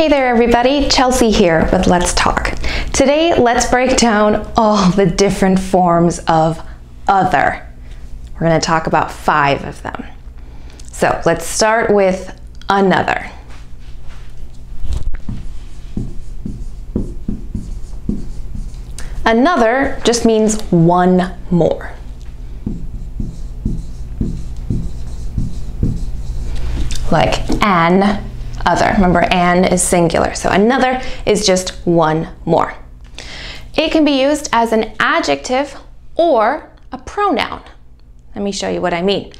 Hey there everybody, Chelsea here with Let's Talk. Today, let's break down all the different forms of other. We're going to talk about five of them. So let's start with another. Another just means one more. Like an other. Remember, an is singular, so another is just one more. It can be used as an adjective or a pronoun. Let me show you what I mean.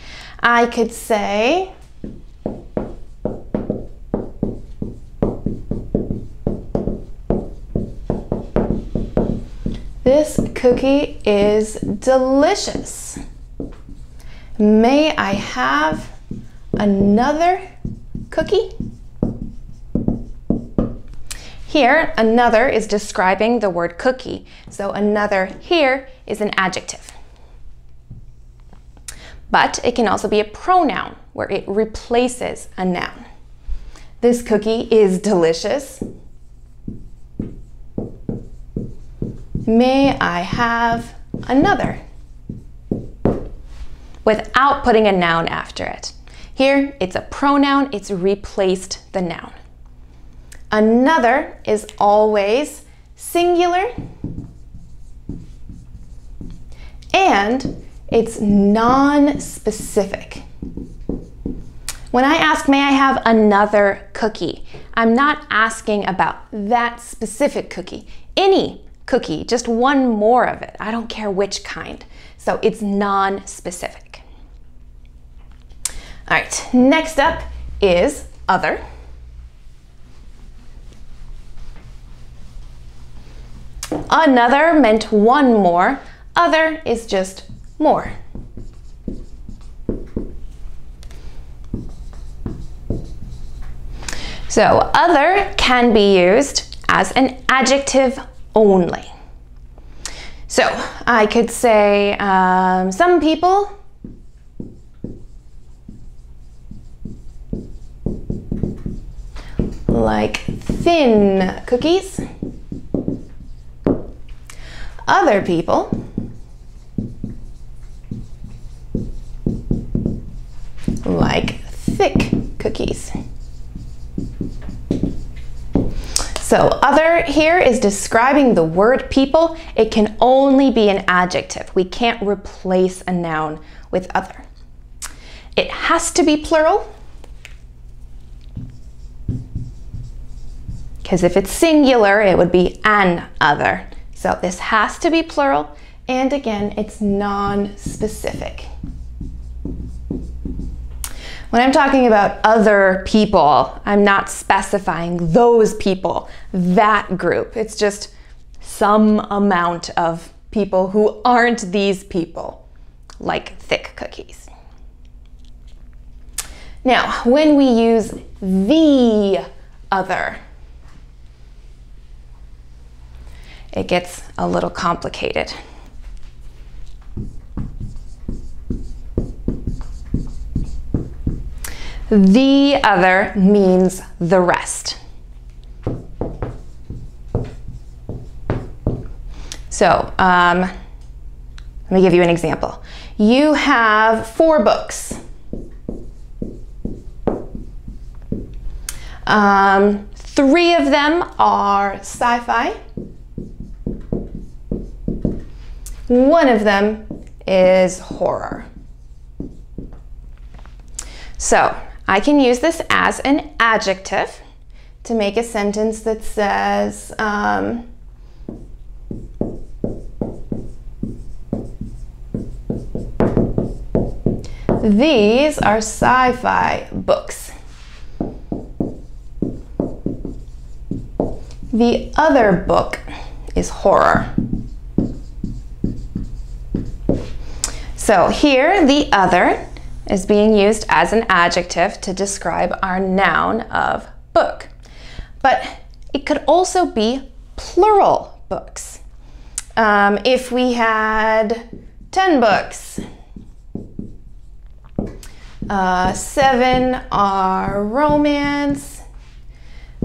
I could say, This cookie is delicious. May I have another cookie? Here, another is describing the word cookie. So another here is an adjective. But it can also be a pronoun where it replaces a noun. This cookie is delicious. May I have another? Without putting a noun after it. Here, it's a pronoun, it's replaced the noun. Another is always singular and it's non-specific. When I ask, may I have another cookie? I'm not asking about that specific cookie. Any cookie, just one more of it. I don't care which kind. So it's non-specific. All right, next up is other. Another meant one more. Other is just more. So other can be used as an adjective only. So I could say um, some people like thin cookies. Other people like thick cookies. So other here is describing the word people. It can only be an adjective. We can't replace a noun with other. It has to be plural. Because if it's singular, it would be an other. So this has to be plural, and again, it's non-specific. When I'm talking about other people, I'm not specifying those people, that group. It's just some amount of people who aren't these people, like thick cookies. Now, when we use the other, it gets a little complicated. The other means the rest. So, um, let me give you an example. You have four books. Um, three of them are sci-fi. One of them is horror. So I can use this as an adjective to make a sentence that says, um, These are sci-fi books. The other book is horror. So here, the other is being used as an adjective to describe our noun of book. But it could also be plural books. Um, if we had 10 books, uh, seven are romance,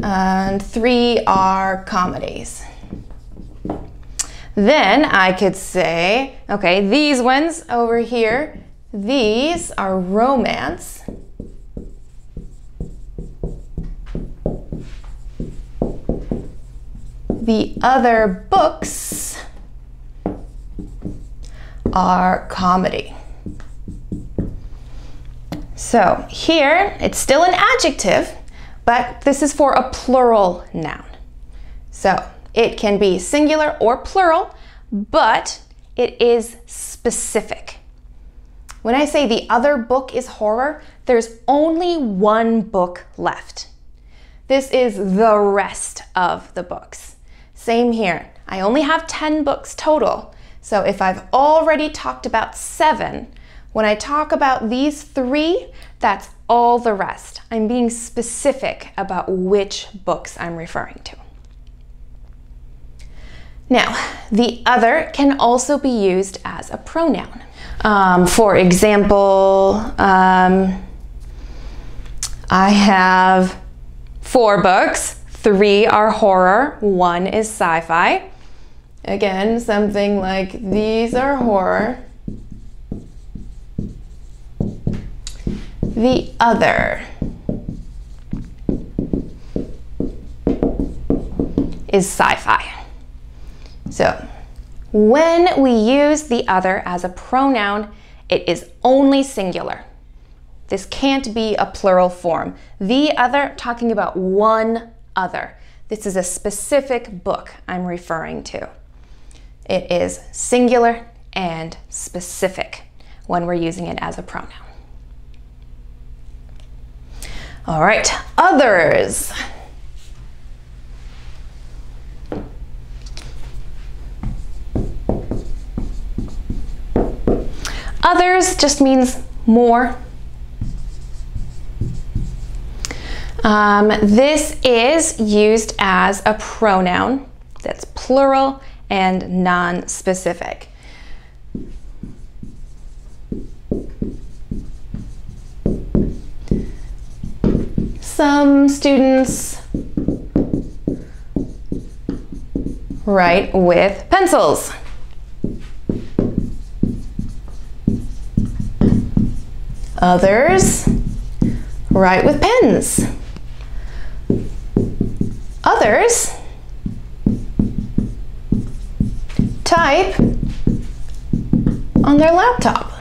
and three are comedies. Then I could say, okay, these ones over here, these are romance. The other books are comedy. So here, it's still an adjective, but this is for a plural noun. So it can be singular or plural, but it is specific. When I say the other book is horror, there's only one book left. This is the rest of the books. Same here. I only have 10 books total. So if I've already talked about seven, when I talk about these three, that's all the rest. I'm being specific about which books I'm referring to. Now, the other can also be used as a pronoun. Um, for example, um, I have four books. Three are horror, one is sci fi. Again, something like these are horror. The other is sci fi. So when we use the other as a pronoun, it is only singular. This can't be a plural form. The other, talking about one other. This is a specific book I'm referring to. It is singular and specific when we're using it as a pronoun. All right, others. Others just means more. Um, this is used as a pronoun that's plural and non-specific. Some students write with pencils. Others write with pens. Others type on their laptop.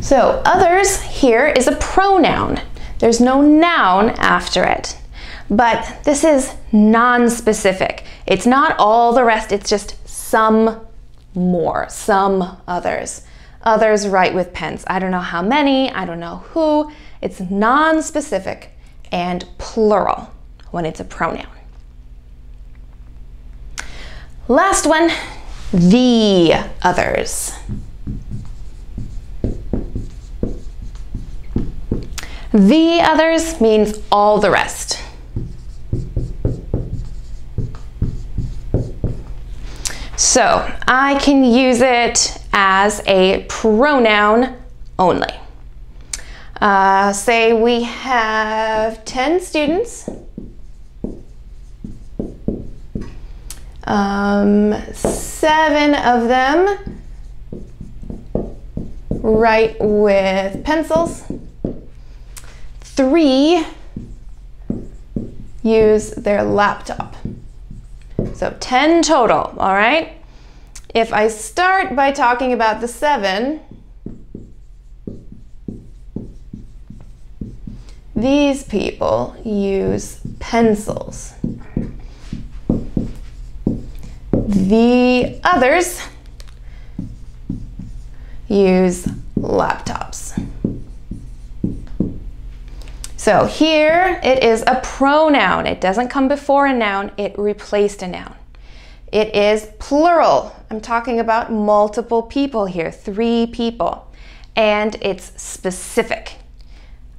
So others here is a pronoun. There's no noun after it. But this is non-specific. It's not all the rest, it's just some more, some others. Others write with pens. I don't know how many, I don't know who. It's non-specific and plural when it's a pronoun. Last one, the others. The others means all the rest. So I can use it as a pronoun only. Uh, say we have 10 students. Um, seven of them write with pencils. Three use their laptop. So 10 total, all right? If I start by talking about the seven, these people use pencils. The others use laptops. So here it is a pronoun. It doesn't come before a noun, it replaced a noun. It is plural. I'm talking about multiple people here, three people. And it's specific.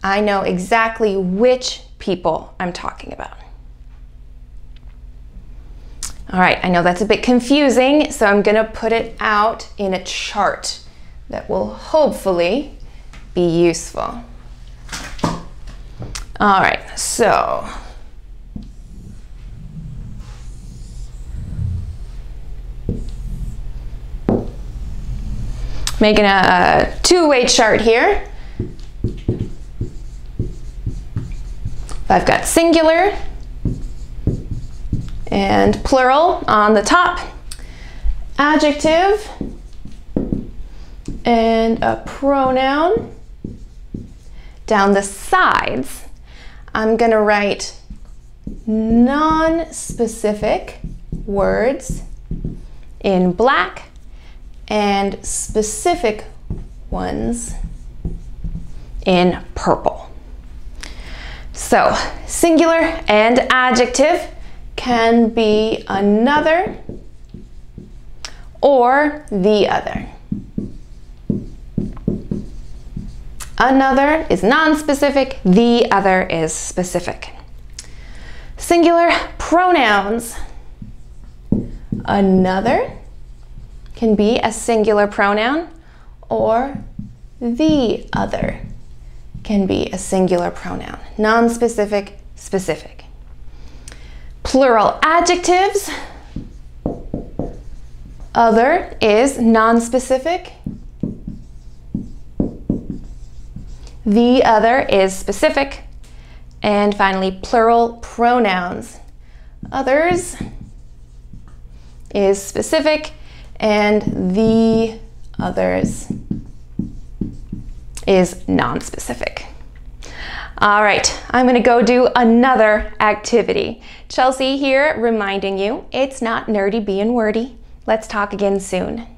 I know exactly which people I'm talking about. All right, I know that's a bit confusing, so I'm gonna put it out in a chart that will hopefully be useful. All right, so making a, a two-way chart here. I've got singular and plural on the top, adjective and a pronoun. Down the sides, I'm gonna write non-specific words in black and specific ones in purple. So singular and adjective can be another or the other. Another is non-specific, the other is specific. Singular pronouns. Another can be a singular pronoun or the other can be a singular pronoun. Non-specific, specific. Plural adjectives. Other is non-specific. The other is specific. And finally, plural pronouns. Others is specific and the others is non-specific. All right, I'm gonna go do another activity. Chelsea here reminding you, it's not nerdy being wordy. Let's talk again soon.